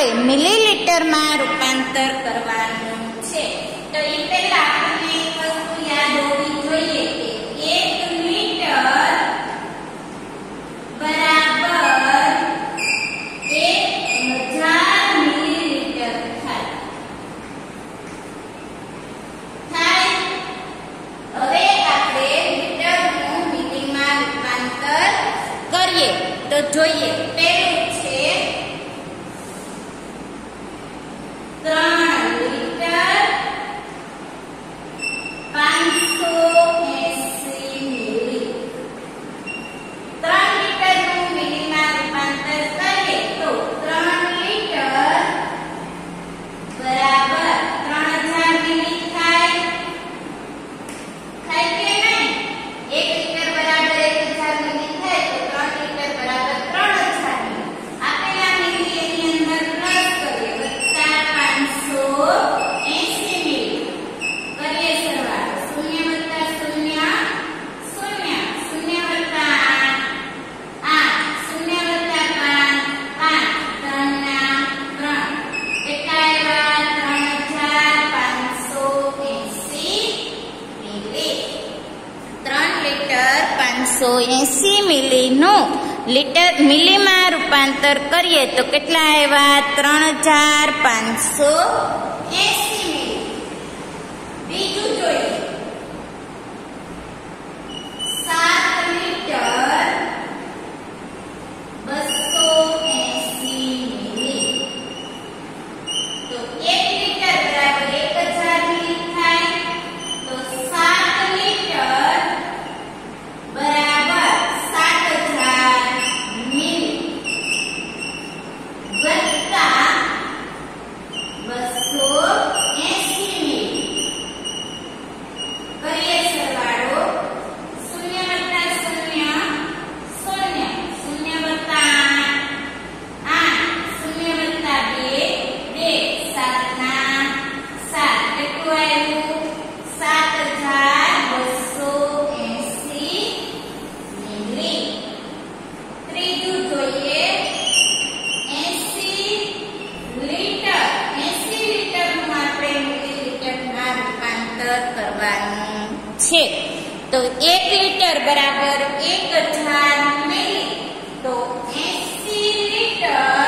આપણે મિલીલીટરમાં રૂપાંતર કરવાનું ચારસો એંસી મિલીનું લીટર મિલીમાં રૂપાંતર કરીએ તો કેટલા આવ્યા? ત્રણ હજાર પાંચસો એંસી. કરવાનું છે તો એક લીટર બરાબર એક હજાર મિલી તો એસી લીટર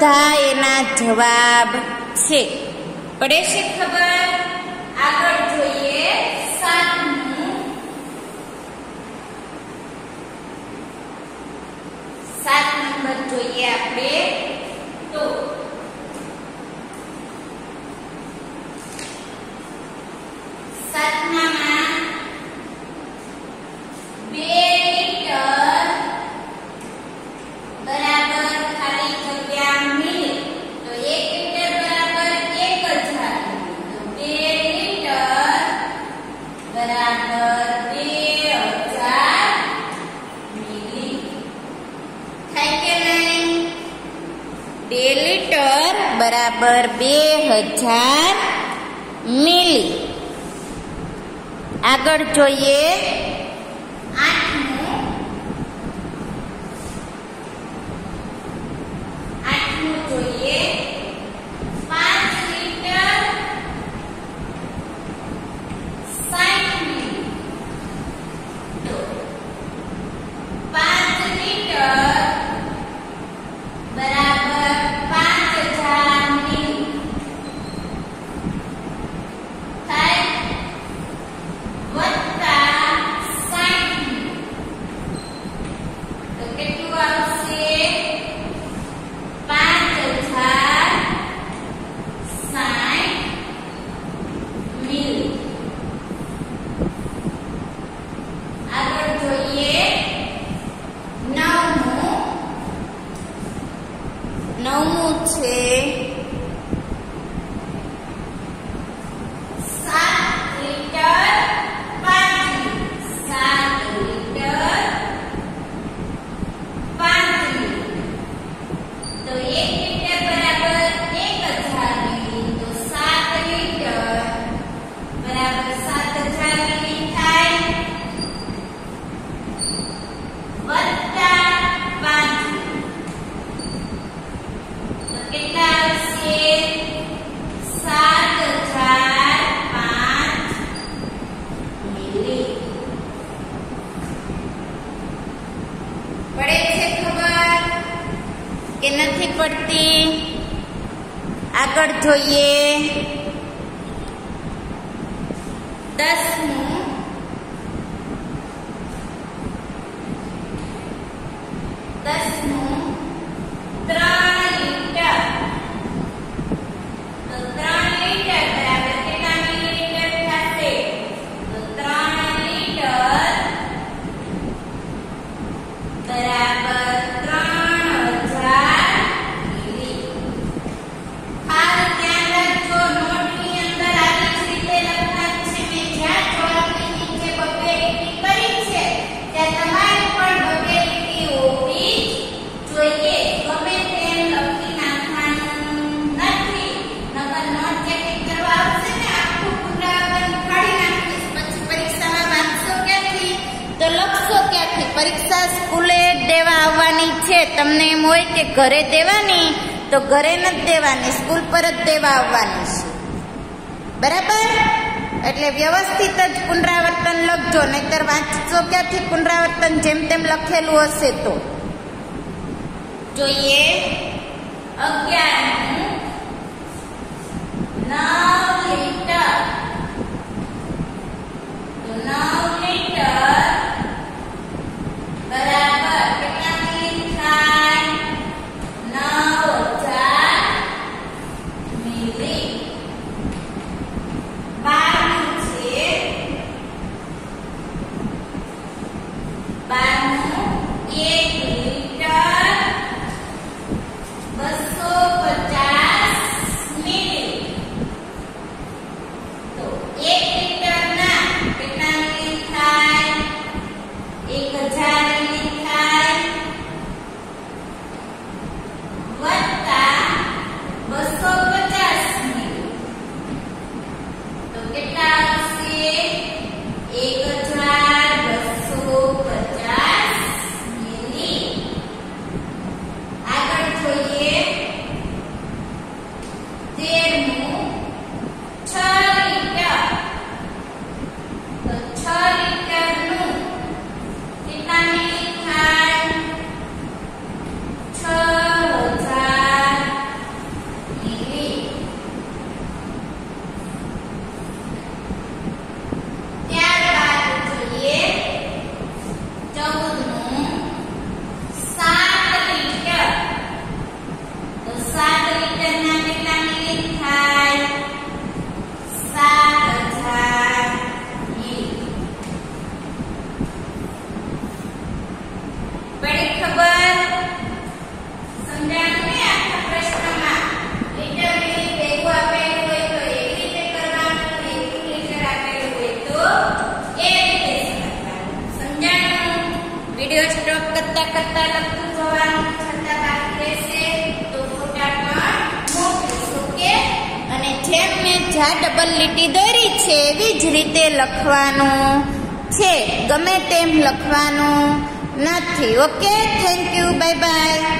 બધા એના જવાબ છે પડે છે ખબર આગળ જોઈએ સાતમું સાત નંબર જોઈએ આપણે તો સાતમામાં બે હજાર મિલી. આગળ જોઈએ. પડે છે ખબર કે નથી પડતી આગળ જોઈએ દસમું તમને એમ હોય કે ઘરે દેવાની તો ઘરે નથી દેવાની સ્કૂલ પર જ દેવા આવવાની છે બરાબર એટલે વ્યવસ્થિત જ પુનરાવર્તન લખજો નહીતર વાંચશો ક્યાંથી પુનરાવર્તન જેમ તેમ લખેલું હશે તો જોઈએ અગિયારમું નવ લીટર તો નવ લીટર બરાબર અને જેમ મેં ડબલ લીટી દોરી છે, એવી જ રીતે લખવાનું છે. ગમે તેમ લખવાનું નથી. Okay thank you bye bye